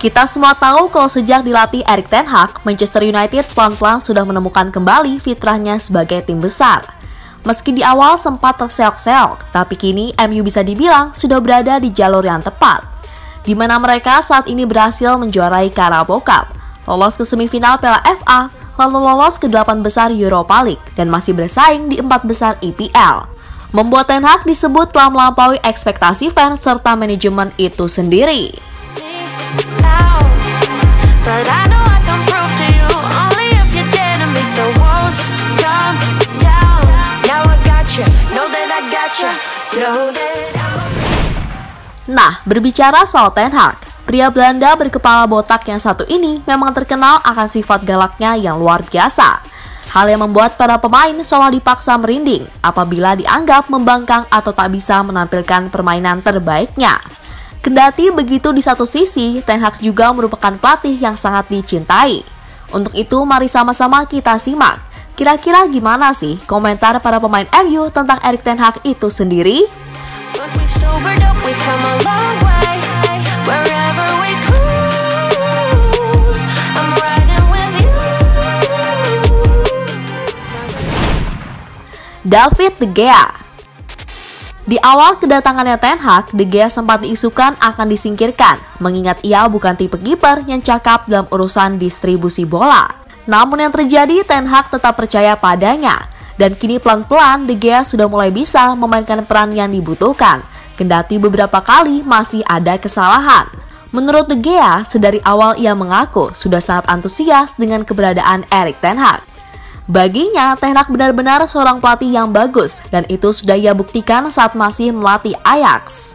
Kita semua tahu kalau sejak dilatih Erik Ten Hag, Manchester United pelan-pelan sudah menemukan kembali fitrahnya sebagai tim besar. Meski di awal sempat terseok-seok, tapi kini MU bisa dibilang sudah berada di jalur yang tepat. Di mana mereka saat ini berhasil menjuarai Carabao Cup, lolos ke semifinal Piala FA, lalu lolos ke delapan besar Europa League, dan masih bersaing di empat besar EPL. Membuat Ten Hag disebut telah melampaui ekspektasi fans serta manajemen itu sendiri. Nah, berbicara soal Ten Hag, pria Belanda berkepala botak yang satu ini memang terkenal akan sifat galaknya yang luar biasa. Hal yang membuat para pemain seolah dipaksa merinding apabila dianggap membangkang atau tak bisa menampilkan permainan terbaiknya. Kendati begitu di satu sisi, Ten Hag juga merupakan pelatih yang sangat dicintai. Untuk itu, mari sama-sama kita simak. Kira-kira gimana sih komentar para pemain MU tentang Erik Ten Hag itu sendiri? David De Gea di awal kedatangannya Ten Hag, De Gea sempat diisukan akan disingkirkan, mengingat ia bukan tipe kiper yang cakap dalam urusan distribusi bola. Namun yang terjadi, Ten Hag tetap percaya padanya, dan kini pelan-pelan De Gea sudah mulai bisa memainkan peran yang dibutuhkan, kendati beberapa kali masih ada kesalahan. Menurut De Gea, sedari awal ia mengaku sudah sangat antusias dengan keberadaan Erik Ten Hag. Baginya, Ten Hag benar-benar seorang pelatih yang bagus dan itu sudah ia buktikan saat masih melatih Ajax.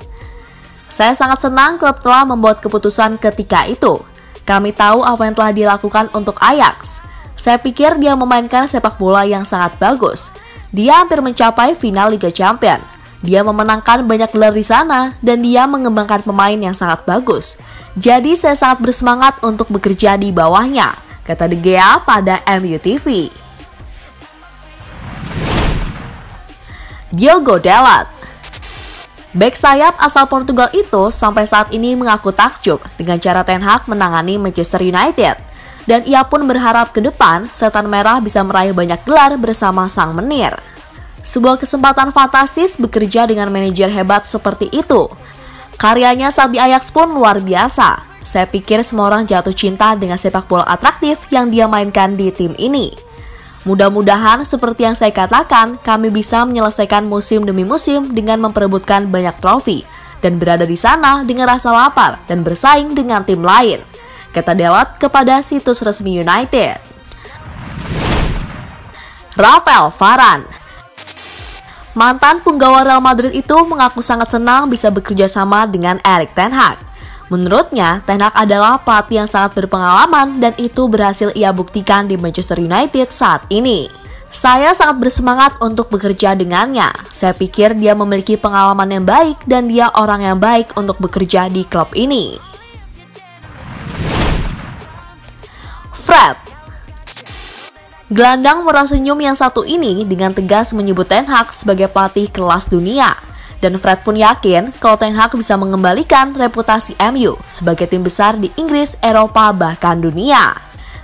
Saya sangat senang klub telah membuat keputusan ketika itu. Kami tahu apa yang telah dilakukan untuk Ajax. Saya pikir dia memainkan sepak bola yang sangat bagus. Dia hampir mencapai final Liga Champion. Dia memenangkan banyak gelar di sana dan dia mengembangkan pemain yang sangat bagus. Jadi saya sangat bersemangat untuk bekerja di bawahnya, kata De Gea pada MUTV. Diogo Dalot. Back sayap asal Portugal itu sampai saat ini mengaku takjub dengan cara Ten Hag menangani Manchester United. Dan ia pun berharap ke depan Setan Merah bisa meraih banyak gelar bersama sang menir. Sebuah kesempatan fantastis bekerja dengan manajer hebat seperti itu. Karyanya saat di Ajax pun luar biasa. Saya pikir semua orang jatuh cinta dengan sepak bola atraktif yang dia mainkan di tim ini. Mudah-mudahan seperti yang saya katakan, kami bisa menyelesaikan musim demi musim dengan memperebutkan banyak trofi dan berada di sana dengan rasa lapar dan bersaing dengan tim lain. Kata Delot kepada situs resmi United. Rafael Varane Mantan penggawa Real Madrid itu mengaku sangat senang bisa bekerja sama dengan Erik Ten Hag. Menurutnya, Ten Hag adalah pelatih yang sangat berpengalaman dan itu berhasil ia buktikan di Manchester United saat ini. Saya sangat bersemangat untuk bekerja dengannya. Saya pikir dia memiliki pengalaman yang baik dan dia orang yang baik untuk bekerja di klub ini. Fred Gelandang merasa senyum yang satu ini dengan tegas menyebut Ten Hag sebagai pelatih kelas dunia. Dan Fred pun yakin kalau Ten Hag bisa mengembalikan reputasi MU sebagai tim besar di Inggris, Eropa, bahkan dunia.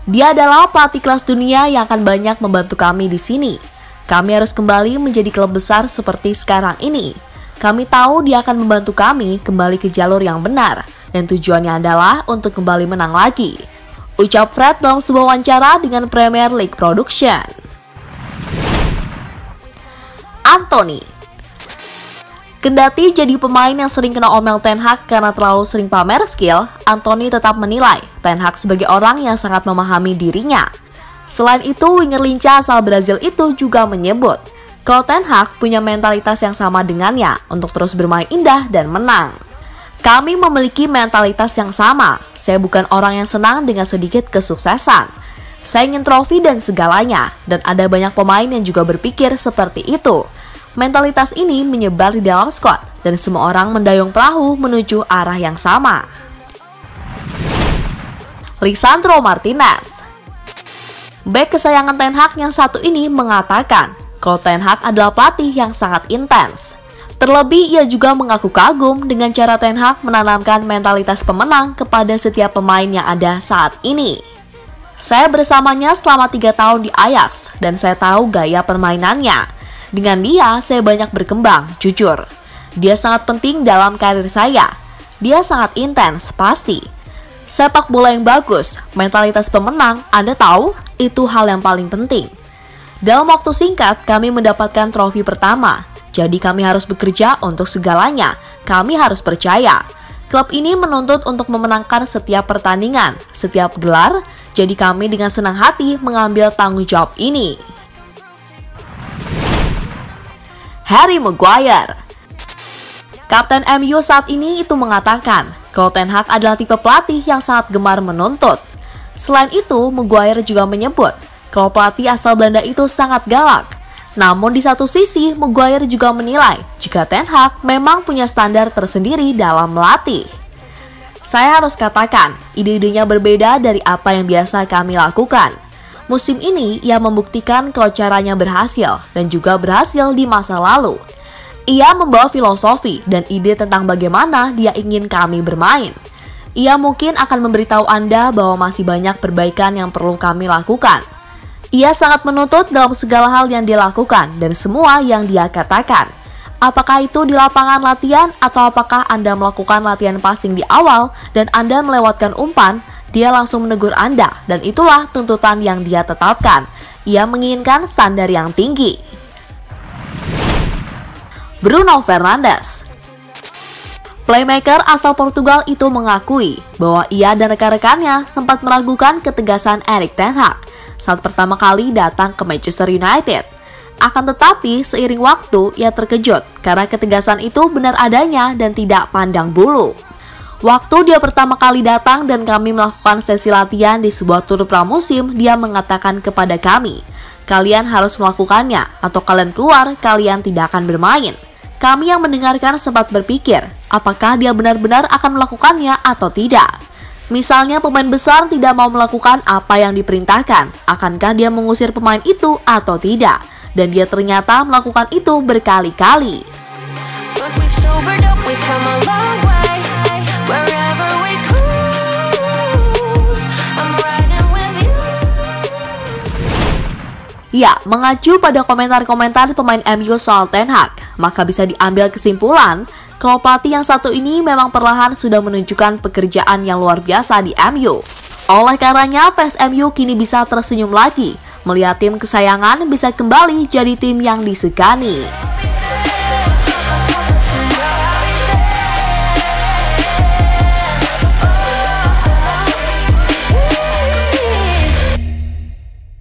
Dia adalah pelatih kelas dunia yang akan banyak membantu kami di sini. Kami harus kembali menjadi klub besar seperti sekarang ini. Kami tahu dia akan membantu kami kembali ke jalur yang benar, dan tujuannya adalah untuk kembali menang lagi. Ucap Fred dalam sebuah wawancara dengan Premier League Production. Anthony Kendati jadi pemain yang sering kena omel Ten Hag karena terlalu sering pamer skill, Anthony tetap menilai Ten Hag sebagai orang yang sangat memahami dirinya. Selain itu, winger lincah asal Brazil itu juga menyebut kalau Ten Hag punya mentalitas yang sama dengannya untuk terus bermain indah dan menang. Kami memiliki mentalitas yang sama. Saya bukan orang yang senang dengan sedikit kesuksesan. Saya ingin trofi dan segalanya, dan ada banyak pemain yang juga berpikir seperti itu. Mentalitas ini menyebar di dalam squad dan semua orang mendayung perahu menuju arah yang sama. Lisandro Martinez Back kesayangan Ten Hag yang satu ini mengatakan kalau Ten Hag adalah pelatih yang sangat intens. Terlebih, ia juga mengaku kagum dengan cara Ten Hag menanamkan mentalitas pemenang kepada setiap pemain yang ada saat ini. Saya bersamanya selama tiga tahun di Ajax, dan saya tahu gaya permainannya. Dengan dia, saya banyak berkembang, jujur. Dia sangat penting dalam karir saya. Dia sangat intens, pasti. Sepak bola yang bagus, mentalitas pemenang, Anda tahu, itu hal yang paling penting. Dalam waktu singkat, kami mendapatkan trofi pertama, jadi kami harus bekerja untuk segalanya. Kami harus percaya. Klub ini menuntut untuk memenangkan setiap pertandingan, setiap gelar, jadi kami dengan senang hati mengambil tanggung jawab ini. Harry Maguire Kapten MU saat ini itu mengatakan kalau Ten Hag adalah tipe pelatih yang sangat gemar menuntut. Selain itu, Maguire juga menyebut kalau pelatih asal Belanda itu sangat galak namun di satu sisi, Maguire juga menilai jika Ten Hag memang punya standar tersendiri dalam melatih. Saya harus katakan, ide-idenya berbeda dari apa yang biasa kami lakukan. Musim ini, ia membuktikan kalau caranya berhasil dan juga berhasil di masa lalu. Ia membawa filosofi dan ide tentang bagaimana dia ingin kami bermain. Ia mungkin akan memberitahu Anda bahwa masih banyak perbaikan yang perlu kami lakukan. Ia sangat menuntut dalam segala hal yang dia lakukan dan semua yang dia katakan. Apakah itu di lapangan latihan atau apakah Anda melakukan latihan passing di awal dan Anda melewatkan umpan, dia langsung menegur Anda dan itulah tuntutan yang dia tetapkan. Ia menginginkan standar yang tinggi. Bruno Fernandes Playmaker asal Portugal itu mengakui bahwa ia dan rekan-rekannya sempat meragukan ketegasan Erik Ten Hag saat pertama kali datang ke Manchester United. Akan tetapi, seiring waktu, ia terkejut karena ketegasan itu benar adanya dan tidak pandang bulu. Waktu dia pertama kali datang dan kami melakukan sesi latihan di sebuah tur pramusim, dia mengatakan kepada kami, kalian harus melakukannya atau kalian keluar, kalian tidak akan bermain. Kami yang mendengarkan sempat berpikir, apakah dia benar-benar akan melakukannya atau tidak. Misalnya pemain besar tidak mau melakukan apa yang diperintahkan, akankah dia mengusir pemain itu atau tidak? Dan dia ternyata melakukan itu berkali-kali. Ya, mengacu pada komentar-komentar pemain MU soal Ten Hag, maka bisa diambil kesimpulan kalau yang satu ini memang perlahan sudah menunjukkan pekerjaan yang luar biasa di MU. Oleh karenanya, fans MU kini bisa tersenyum lagi melihat tim kesayangan bisa kembali jadi tim yang disegani.